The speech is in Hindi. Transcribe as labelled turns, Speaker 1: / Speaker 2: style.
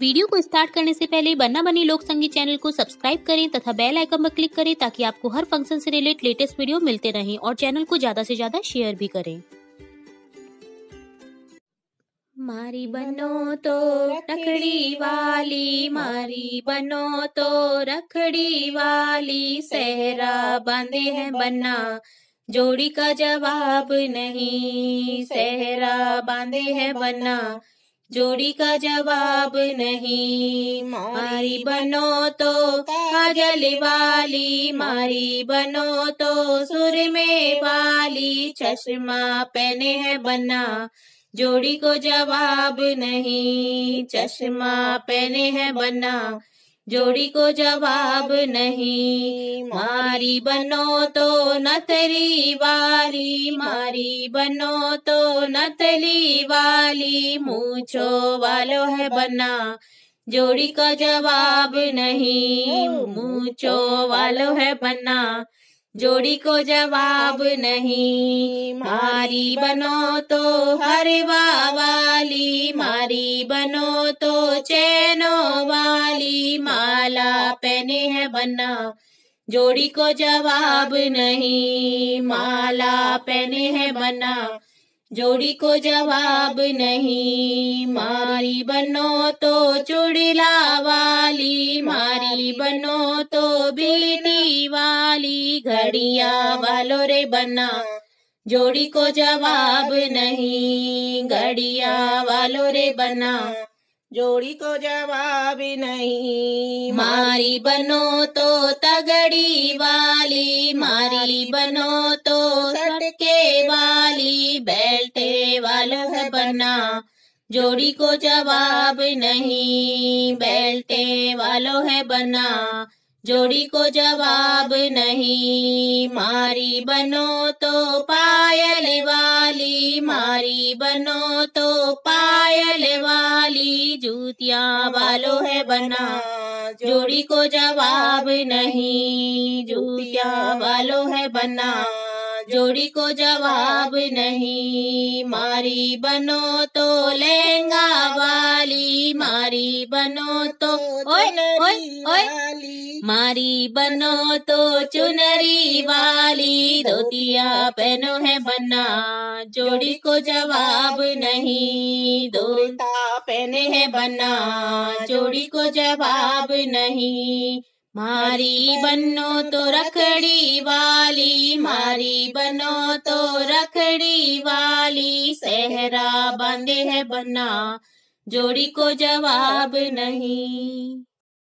Speaker 1: वीडियो को स्टार्ट करने से पहले बन्ना बनी लोक संगीत चैनल को सब्सक्राइब करें तथा बेल आइकन पर क्लिक करें ताकि आपको हर फ़ंक्शन से रिलेटेड लेटेस्ट वीडियो मिलते रहें और चैनल को ज़्यादा से ज़्यादा शेयर भी करें। मारी बनो तो रखड़ी वाली, मारी बनो तो रखड़ी वाली, सहरा बांधे हैं बन्ना, जोड़ी का जवाब नहीं, सहरा बांधे हैं बन्ना। जोड़ी का जवाब नहीं। मारी बनो तो काजल वाली, मारी बनो तो सुर में वाली चश्मा पहने है बना जोड़ी को जवाब नहीं, चश्मा पहने है बन्ना। जोड़ी को जवाब नहीं। मारी बनो तो नतरी वाली मारी बनो तो नतली वाली मूछो वालो है बना। जोड़ी का जवाब नहीं। मूछो वालो है बना। जोड़ी को जवाब नहीं। मारी बनो तो हरवा वाली मारी बनो तो चैनो वाली। माला पहने है बना जोड़ी को जवाब नहीं। माला पहने है बना जोड़ी को जवाब नहीं। मारी बनो तो चुड़िला वाली, मारी बनो तो बीटी वाली। घड़िया वालो रे बना, जोड़ी को जवाब नहीं। घड़िया वालो रे बना,
Speaker 2: जोड़ी को जवाब नहीं।
Speaker 1: मारी बनो तो तगड़ी वाली, मारी बनो तो सटके वाली बैठे वाला है बना, जोड़ी को जवाब नहीं। बैठे वालो है बना जोड़ी को जवाब नहीं। मारी बनो तो पायल वाली, मारी बनो तो पायल वाली, जूतिया वालो है बना। जोड़ी को जवाब नहीं, जूतिया वालो है बना। जोड़ी को जवाब नहीं, मारी बनो तो लहंगा मारी बनो तो चुनरी वाली धोतिया पहनो है बना जोड़ी को जवाब नहीं धोता पहने है बना जोड़ी को जवाब नहीं। मारी बनो तो रखड़ी वाली, मारी बनो तो रखड़ी वाली, सहरा बांधे है बना जोड़ी को जवाब नहीं।